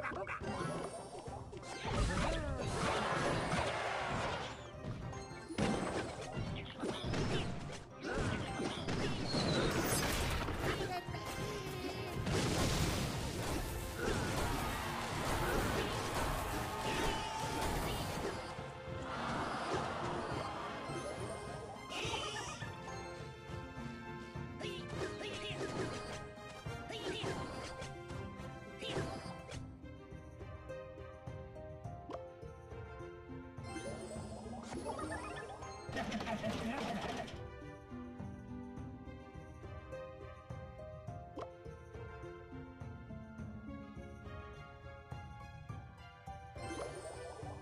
ボカボ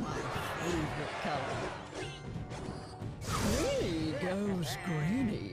my favorite color. Greeny goes greeny.